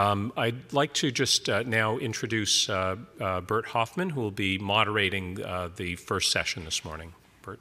Um, I'd like to just uh, now introduce uh, uh, Bert Hoffman, who will be moderating uh, the first session this morning. Bert.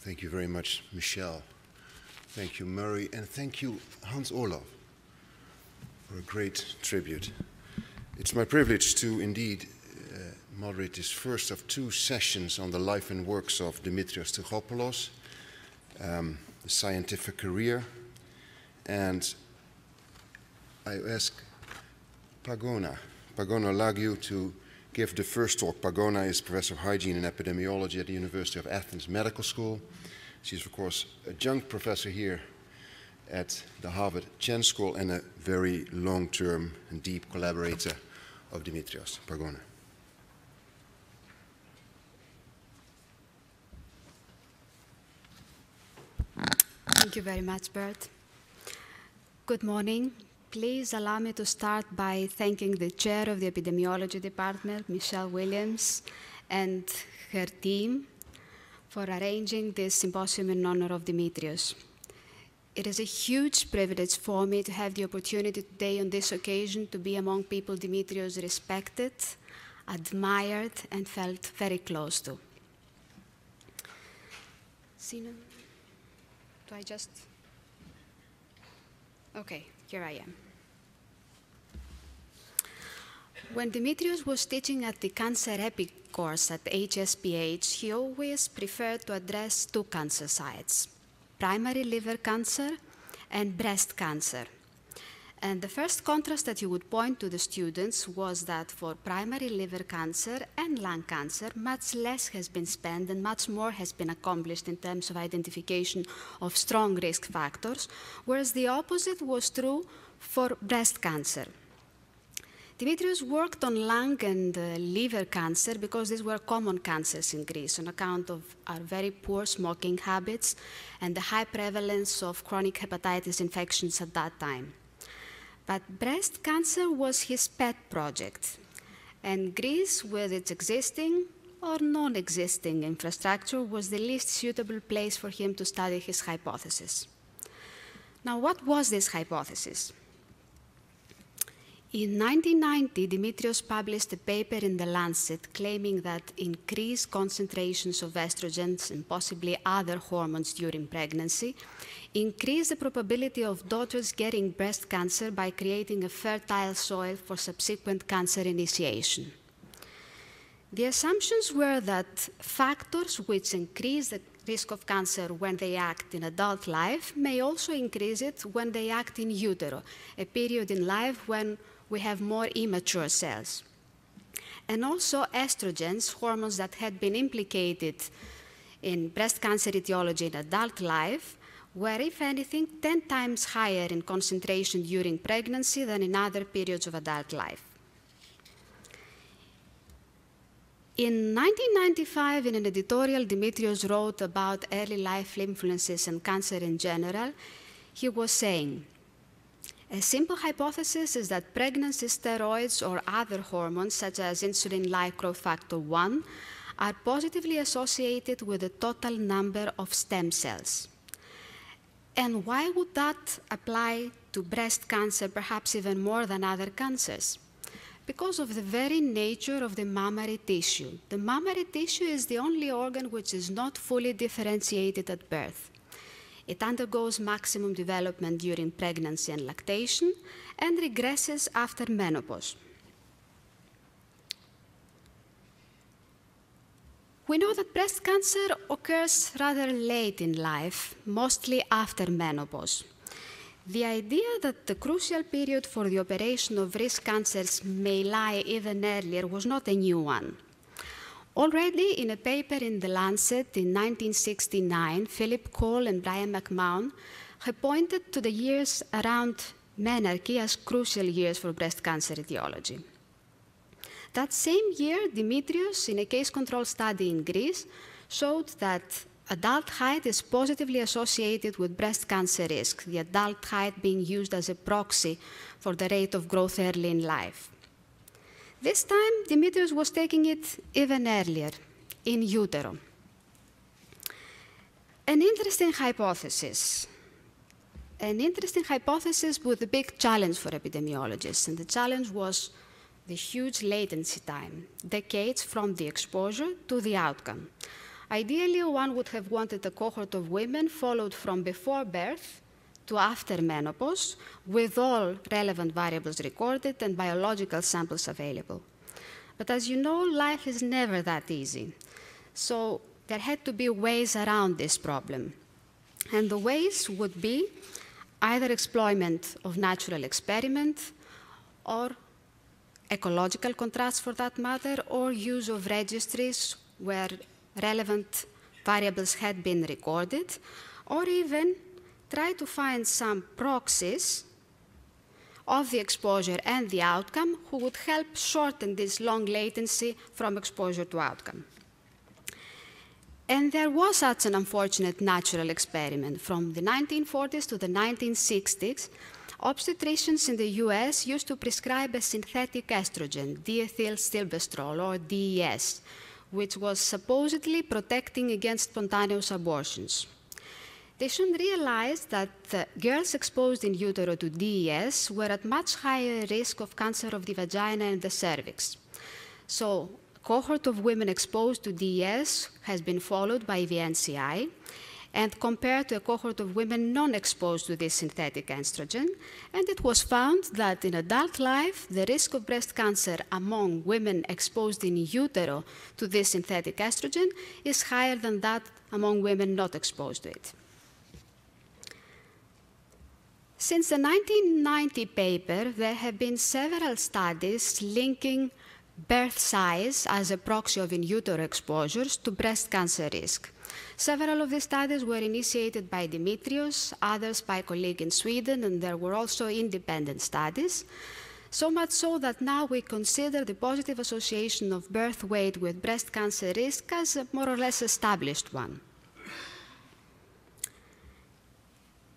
Thank you very much, Michelle. Thank you, Murray, and thank you, Hans-Olof, for a great tribute. It's my privilege to indeed moderate this first of two sessions on the life and works of Dimitrios Trichopoulos, um, the scientific career. And I ask Pagona, Pagona Lagiou to give the first talk. Pagona is professor of hygiene and epidemiology at the University of Athens Medical School. She's, of course, a young professor here at the Harvard Chan School and a very long-term and deep collaborator of Dimitrios. Pagona. Thank you very much, Bert. Good morning. Please allow me to start by thanking the chair of the epidemiology department, Michelle Williams, and her team for arranging this symposium in honor of Dimitrios. It is a huge privilege for me to have the opportunity today on this occasion to be among people Dimitrios respected, admired, and felt very close to. Sinan? Do I just? Okay, here I am. When Dimitrios was teaching at the Cancer Epi course at HSPH, he always preferred to address two cancer sites primary liver cancer and breast cancer. And the first contrast that you would point to the students was that for primary liver cancer and lung cancer, much less has been spent and much more has been accomplished in terms of identification of strong risk factors, whereas the opposite was true for breast cancer. Dimitrios worked on lung and uh, liver cancer because these were common cancers in Greece on account of our very poor smoking habits and the high prevalence of chronic hepatitis infections at that time. But breast cancer was his pet project. And Greece, with its existing or non existing infrastructure, was the least suitable place for him to study his hypothesis. Now, what was this hypothesis? In 1990, Dimitrios published a paper in The Lancet claiming that increased concentrations of estrogens and possibly other hormones during pregnancy increase the probability of daughters getting breast cancer by creating a fertile soil for subsequent cancer initiation. The assumptions were that factors which increase the risk of cancer when they act in adult life may also increase it when they act in utero, a period in life when we have more immature cells. And also estrogens, hormones that had been implicated in breast cancer etiology in adult life, were, if anything, 10 times higher in concentration during pregnancy than in other periods of adult life. In 1995, in an editorial Dimitrios wrote about early life influences and cancer in general, he was saying, a simple hypothesis is that pregnancy steroids or other hormones, such as insulin-like growth factor 1, are positively associated with the total number of stem cells. And why would that apply to breast cancer perhaps even more than other cancers? Because of the very nature of the mammary tissue. The mammary tissue is the only organ which is not fully differentiated at birth. It undergoes maximum development during pregnancy and lactation and regresses after menopause. We know that breast cancer occurs rather late in life, mostly after menopause. The idea that the crucial period for the operation of risk cancers may lie even earlier was not a new one. Already in a paper in The Lancet in 1969, Philip Cole and Brian MacMahon have pointed to the years around menarche as crucial years for breast cancer etiology. That same year, Dimitrios, in a case control study in Greece, showed that adult height is positively associated with breast cancer risk, the adult height being used as a proxy for the rate of growth early in life. This time, Dimitrios was taking it even earlier, in utero. An interesting hypothesis. An interesting hypothesis with a big challenge for epidemiologists, and the challenge was the huge latency time, decades from the exposure to the outcome. Ideally, one would have wanted a cohort of women followed from before birth to after menopause, with all relevant variables recorded and biological samples available. But as you know, life is never that easy. So there had to be ways around this problem. And the ways would be either exploitment of natural experiment or ecological contrast for that matter, or use of registries where relevant variables had been recorded, or even try to find some proxies of the exposure and the outcome who would help shorten this long latency from exposure to outcome. And there was such an unfortunate natural experiment. From the 1940s to the 1960s, obstetricians in the US used to prescribe a synthetic estrogen, diethyl stilbestrol, or DES, which was supposedly protecting against spontaneous abortions. They soon realized that girls exposed in utero to DES were at much higher risk of cancer of the vagina and the cervix. So, a cohort of women exposed to DES has been followed by the NCI and compared to a cohort of women non-exposed to this synthetic estrogen, and it was found that in adult life, the risk of breast cancer among women exposed in utero to this synthetic estrogen is higher than that among women not exposed to it. Since the 1990 paper, there have been several studies linking birth size as a proxy of in utero exposures to breast cancer risk. Several of these studies were initiated by Dimitrios, others by a colleague in Sweden, and there were also independent studies. So much so that now we consider the positive association of birth weight with breast cancer risk as a more or less established one.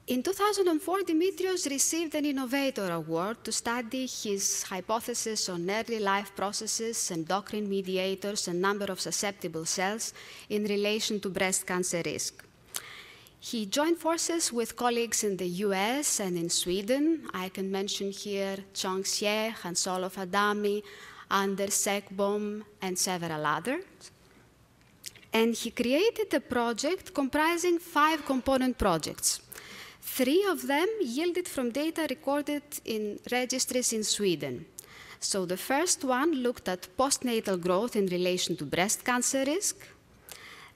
In 2004, Dimitrios received an Innovator Award to study his hypothesis on early life processes, endocrine mediators, and number of susceptible cells in relation to breast cancer risk. He joined forces with colleagues in the US and in Sweden. I can mention here Chung Hsieh, Hans-Olof Adami, Anders Ekbom, and several others. And he created a project comprising five component projects. Three of them yielded from data recorded in registries in Sweden. So the first one looked at postnatal growth in relation to breast cancer risk.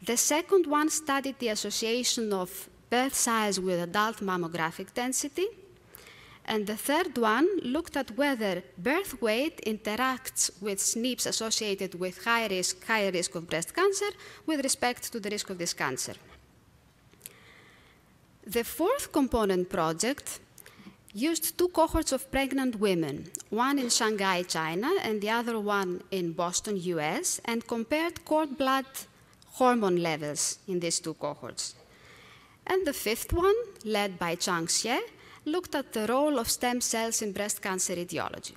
The second one studied the association of birth size with adult mammographic density. And the third one looked at whether birth weight interacts with SNPs associated with high risk, higher risk of breast cancer with respect to the risk of this cancer. The fourth component project used two cohorts of pregnant women, one in Shanghai, China, and the other one in Boston, US, and compared cord blood hormone levels in these two cohorts. And the fifth one, led by Chung Hsieh, looked at the role of stem cells in breast cancer etiology.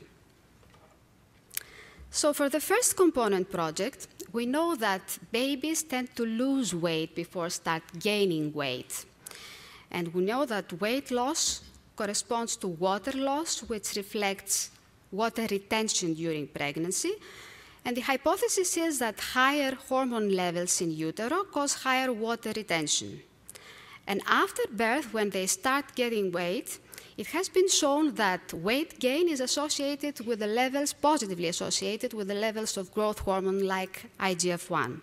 So for the first component project, we know that babies tend to lose weight before start gaining weight. And we know that weight loss corresponds to water loss, which reflects water retention during pregnancy. And the hypothesis is that higher hormone levels in utero cause higher water retention. And after birth, when they start getting weight, it has been shown that weight gain is associated with the levels, positively associated with the levels of growth hormone like IGF 1.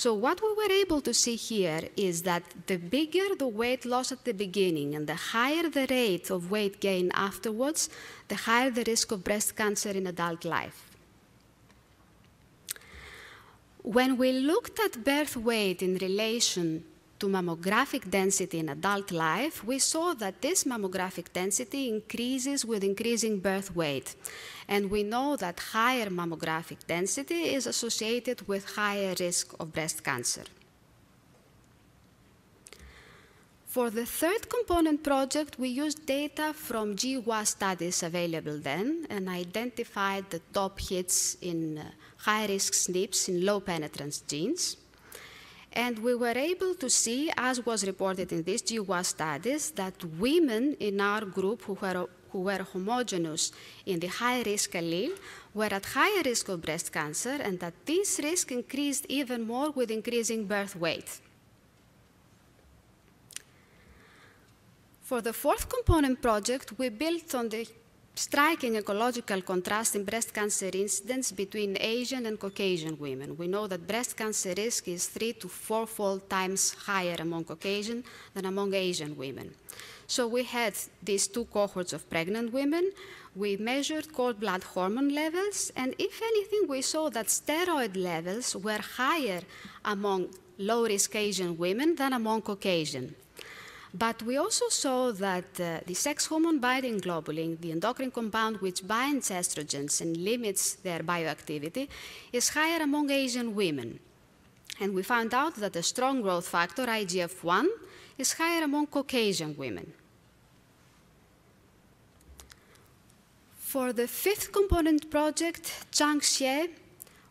So what we were able to see here is that the bigger the weight loss at the beginning and the higher the rate of weight gain afterwards, the higher the risk of breast cancer in adult life. When we looked at birth weight in relation to mammographic density in adult life, we saw that this mammographic density increases with increasing birth weight. And we know that higher mammographic density is associated with higher risk of breast cancer. For the third component project, we used data from GWAS studies available then and identified the top hits in uh, high-risk SNPs in low penetrance genes. And we were able to see, as was reported in these GWAS studies, that women in our group who were, who were homogeneous in the high risk allele were at higher risk of breast cancer, and that this risk increased even more with increasing birth weight. For the fourth component project, we built on the striking ecological contrast in breast cancer incidence between Asian and Caucasian women. We know that breast cancer risk is three to fourfold times higher among Caucasian than among Asian women. So we had these two cohorts of pregnant women. We measured cord blood hormone levels, and if anything, we saw that steroid levels were higher among low risk Asian women than among Caucasian. But we also saw that uh, the sex hormone binding globulin, the endocrine compound which binds estrogens and limits their bioactivity, is higher among Asian women. And we found out that the strong growth factor, IGF 1, is higher among Caucasian women. For the fifth component project, Chung Hsieh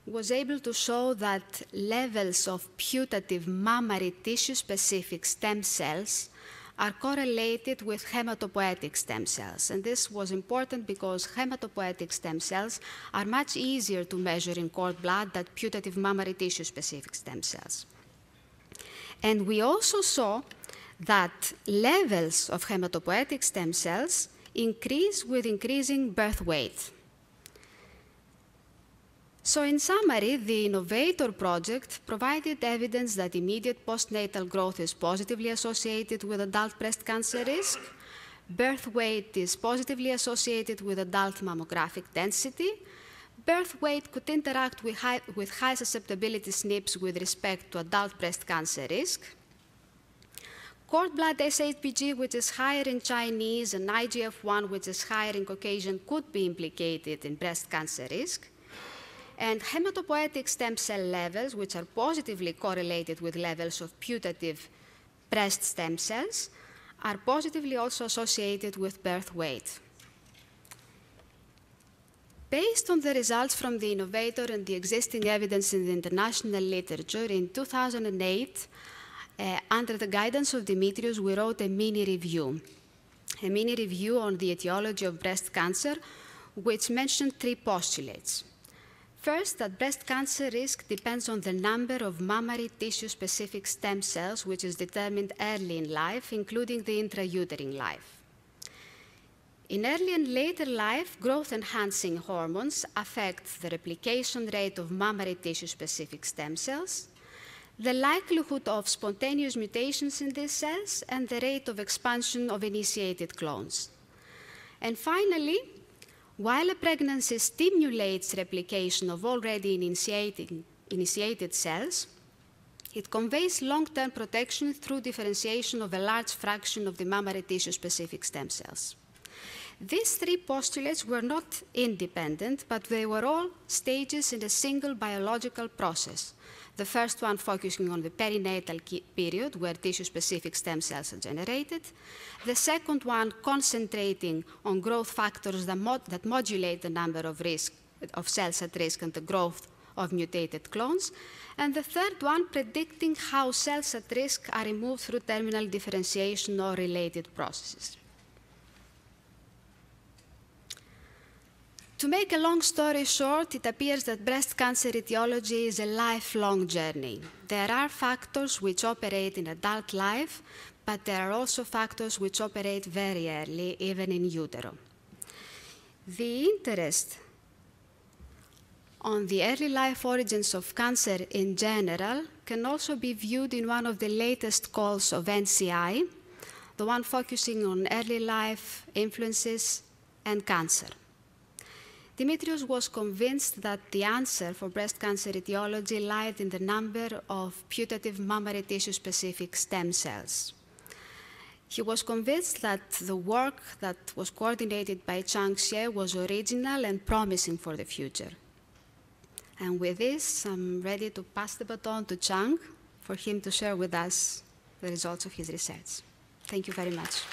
was able to show that levels of putative mammary tissue specific stem cells are correlated with hematopoietic stem cells. And this was important because hematopoietic stem cells are much easier to measure in cord blood than putative mammary tissue specific stem cells. And we also saw that levels of hematopoietic stem cells increase with increasing birth weight. So, in summary, the Innovator project provided evidence that immediate postnatal growth is positively associated with adult breast cancer risk, birth weight is positively associated with adult mammographic density, birth weight could interact with high, with high susceptibility SNPs with respect to adult breast cancer risk. Cord blood SHBG, which is higher in Chinese, and IGF 1, which is higher in Caucasian, could be implicated in breast cancer risk. And hematopoietic stem cell levels, which are positively correlated with levels of putative breast stem cells, are positively also associated with birth weight. Based on the results from the innovator and the existing evidence in the international literature, in 2008, uh, under the guidance of Dimitrios, we wrote a mini review. A mini review on the etiology of breast cancer, which mentioned three postulates. First, that breast cancer risk depends on the number of mammary tissue specific stem cells, which is determined early in life, including the intrauterine life. In early and later life, growth enhancing hormones affect the replication rate of mammary tissue specific stem cells, the likelihood of spontaneous mutations in these cells, and the rate of expansion of initiated clones. And finally, while a pregnancy stimulates replication of already initiated cells, it conveys long-term protection through differentiation of a large fraction of the mammary tissue-specific stem cells. These three postulates were not independent, but they were all stages in a single biological process the first one focusing on the perinatal period, where tissue-specific stem cells are generated. The second one concentrating on growth factors that, mod that modulate the number of, risk, of cells at risk and the growth of mutated clones. And the third one predicting how cells at risk are removed through terminal differentiation or related processes. To make a long story short, it appears that breast cancer etiology is a lifelong journey. There are factors which operate in adult life, but there are also factors which operate very early, even in utero. The interest on the early life origins of cancer in general can also be viewed in one of the latest calls of NCI, the one focusing on early life influences and cancer. Dimitrios was convinced that the answer for breast cancer etiology lied in the number of putative mammary tissue specific stem cells. He was convinced that the work that was coordinated by Chung Hsieh was original and promising for the future. And with this, I'm ready to pass the baton to Chang for him to share with us the results of his research. Thank you very much.